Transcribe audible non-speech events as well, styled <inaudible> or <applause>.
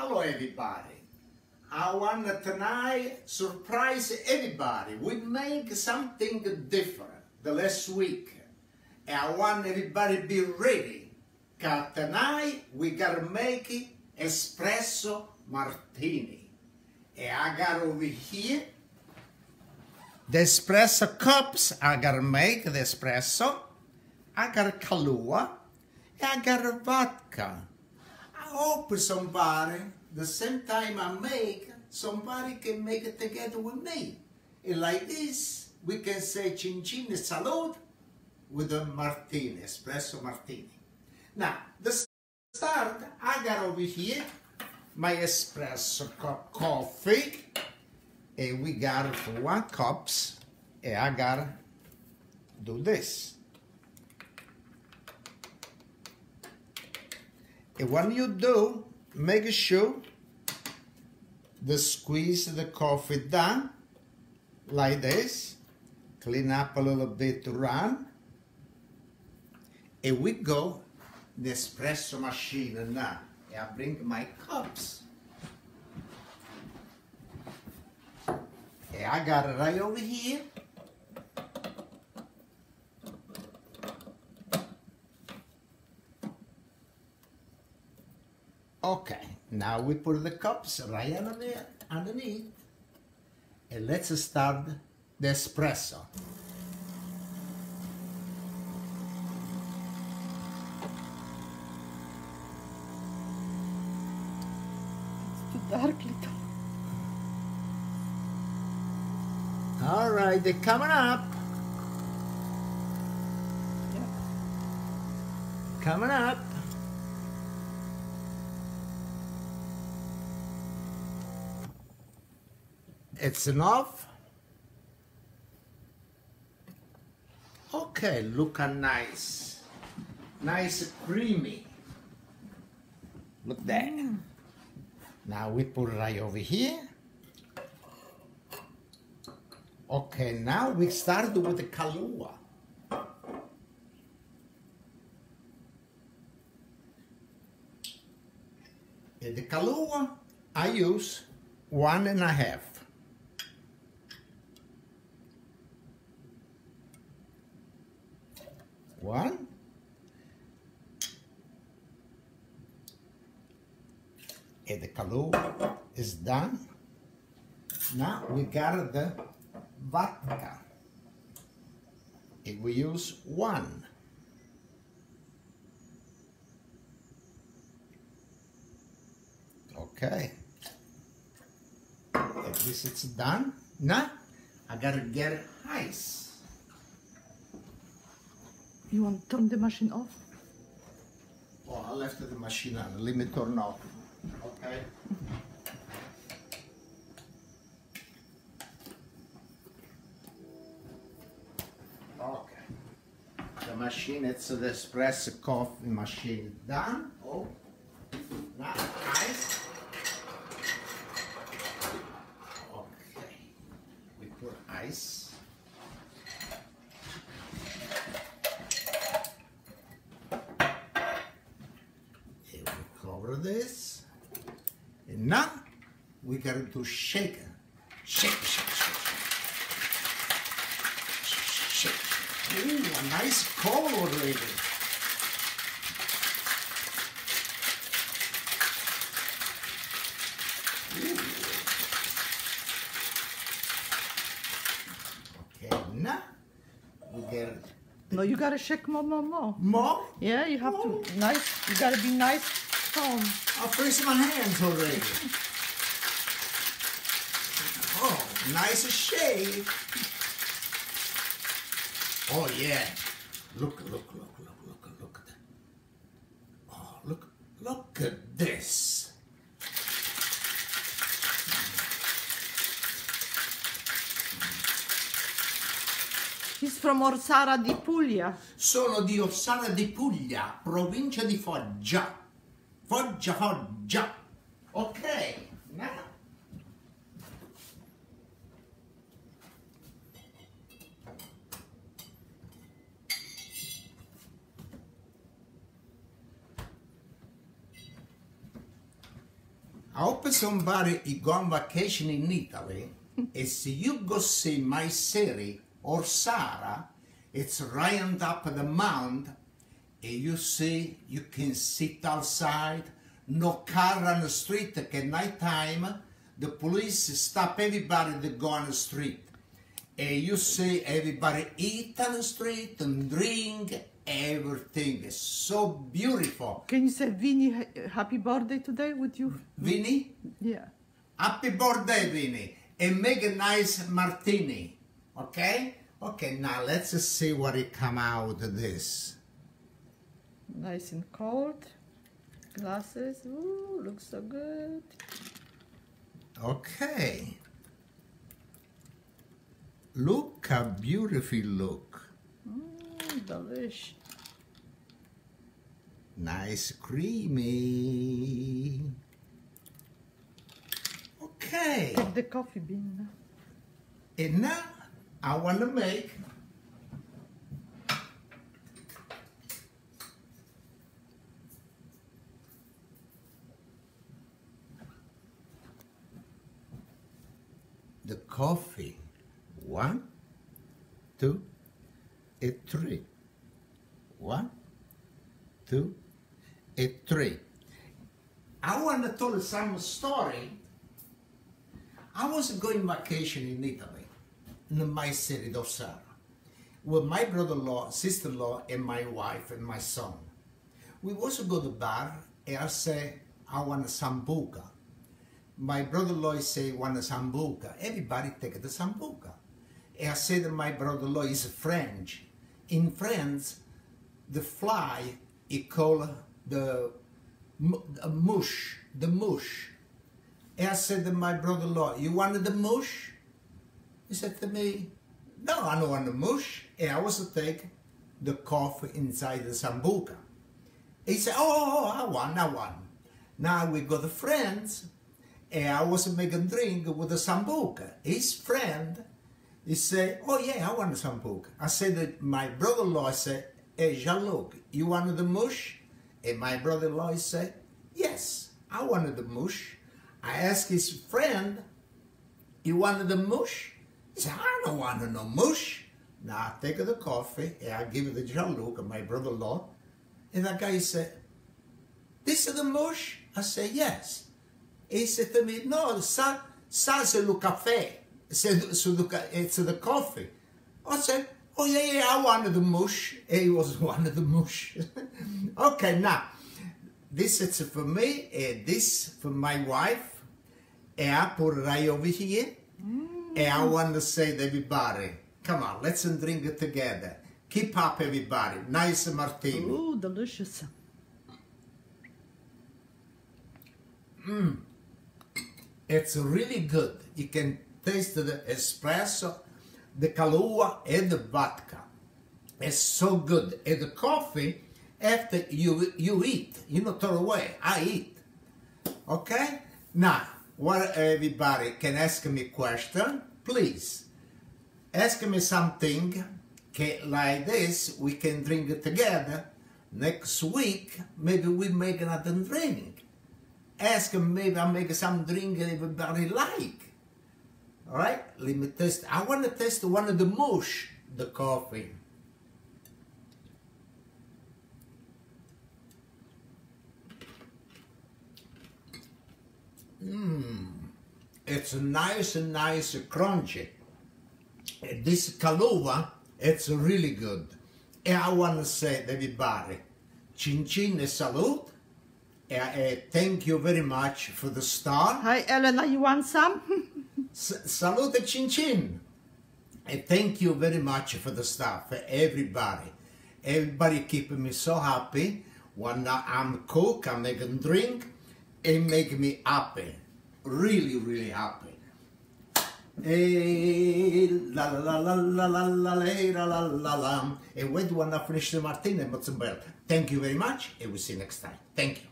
Hello everybody. I want tonight surprise everybody. We make something different the last week. And I want everybody be ready. Cause tonight we gotta make espresso martini. And I got over here the espresso cups. I gotta make the espresso. I got Kahlua. I got vodka. Hope somebody, the same time I make, somebody can make it together with me. And like this, we can say chin chin salud with a martini, espresso martini. Now, the start, I got over here my espresso cup coffee. And we got one cups. And I gotta do this. And when you do, make sure the squeeze the coffee down like this. Clean up a little bit to run. And we go the espresso machine now. I bring my cups. And I got it right over here. Okay, now we put the cups right underneath, underneath. And let's start the espresso. It's too dark little. All right, they're coming up. Yeah. Coming up. It's enough. Okay, look how nice. Nice creamy. Look there. Mm. Now we put it right over here. Okay, now we start with the Kahlua. In the Kahlua, I use one and a half. One. And eh, the Kahlua is done. Now we got the vodka. if we use one. Okay. At least it's done. Now, I gotta get ice. You want to turn the machine off? Oh, I left the machine on. Let me turn off. Okay. Okay. The machine, it's the espresso coffee machine done. Oh, now ice. Okay. We put ice. And we cover this. And now we got to shake it. Shake, shake, shake. Shake. Ooh, a nice color already. Okay, now we get it. No, you gotta shake more, more, more. more. Yeah, you have to nice. You gotta be nice, calm. I'll freeze my hands already. Nice shave. Oh yeah. Look, look, look, look, look, look at that. Oh, look, look at this. He's from Orsara di Puglia. Sono di Ossara di Puglia, provincia di Foggia. Foggia, Foggia. Ok, now. I hope somebody is go on vacation in Italy. And see you go see my city Orsara. it's right of the mound. And you see you can sit outside, no car on the street at night time, the police stop everybody that go on the street. And you see everybody eat on the street and drink, everything is so beautiful. Can you say Vinny happy birthday today with you? Vinny, Yeah. Happy birthday, Vinny. And make a nice martini. Okay? Okay, now let's see what it come out of this. Nice and cold. Glasses. Ooh, looks so good. Okay. Look how beautiful look. Delish. Nice creamy. Okay. Take the coffee bean. And now I want to make the coffee. One, two, and three. One, two, and three. I want to tell some story I was going vacation in Italy, in my city of with my brother-in-law, sister-in-law, and my wife and my son. We to go to the bar, and I say, I want a sambuca. My brother-in-law say, want a sambuca. Everybody take the sambuca. And I said to my brother-in-law is French. In France, the fly, it called the mu- the mush, the mush. I said to my brother-in-law, you wanted the mush? He said to me, no, I don't want the mush. I was to take the coffee inside the sambuca. He said, oh, oh, oh I want, I want. Now we got friends, and I was making drink with the sambuca. His friend, he said, oh yeah, I want the sambuca. I said that my brother-in-law said, hey, Jean-Luc, you wanted the mush? And my brother-in-law said, yes, I wanted the mush. I asked his friend, you wanted the mush? He said, I don't want no mush. Now I take the coffee and I give it to Jean-Luc, and my brother-in-law. And that guy said, this is the mush? I said, yes. He said to me, no, ça, ça c'est le café. C'est, c'est the, it's eh, the coffee. I said, oh yeah, yeah, I wanted the mush. Eh, he was <laughs> wanted the mush. <laughs> okay, now, this is for me, and this for my wife. And I put it right over here. And I mm. want to say to everybody, come on, let's drink it together. Keep up, everybody. Nice martini. Ooh, delicious. Hmm. It's really good. You can taste the espresso, the Kahlua, and the vodka. It's so good. And the coffee, after you you eat, you don't throw away. I eat. Okay? Now, what everybody can ask me question, please. Ask me something okay, like this, we can drink it together. Next week, maybe we make another drink ask maybe I'll make some drink everybody like. All right, let me test. I want to test one of the mush, the coffee. Mmm, it's nice and nice crunchy. This Kahlua, it's really good. And I want to say everybody, chin chin e salute. Uh, uh, thank you very much for the star. Hi, Elena, you want some? <laughs> Salute chin chin. And thank you very much for the star, for everybody. Everybody keeping me so happy. When I'm cook, I'm making drink, it make me happy. Really, really happy. Eh, la la la la la la la la la la la. And when I finish the martini? Thank you very much, and we'll see you next time. Thank you.